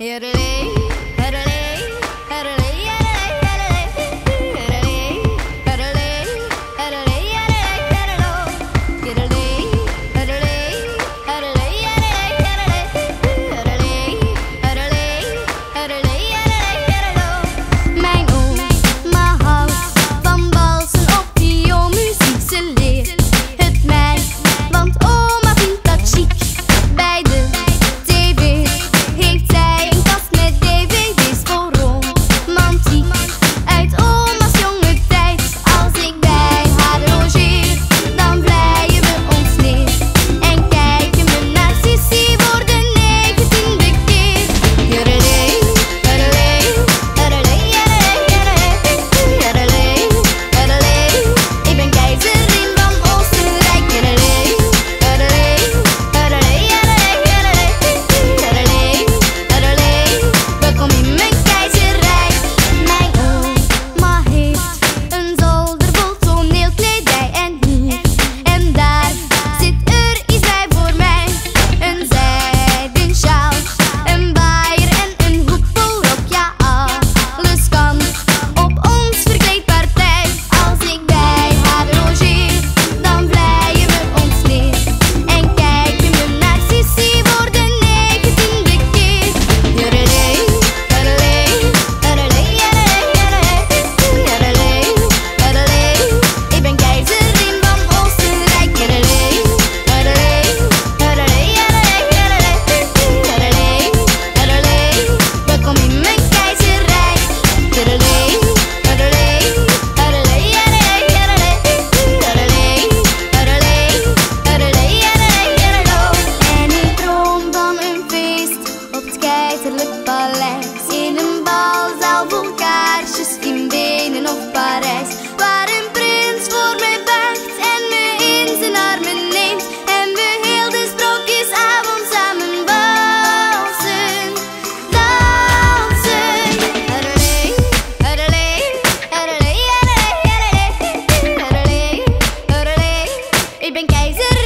Italy. Ik been keizer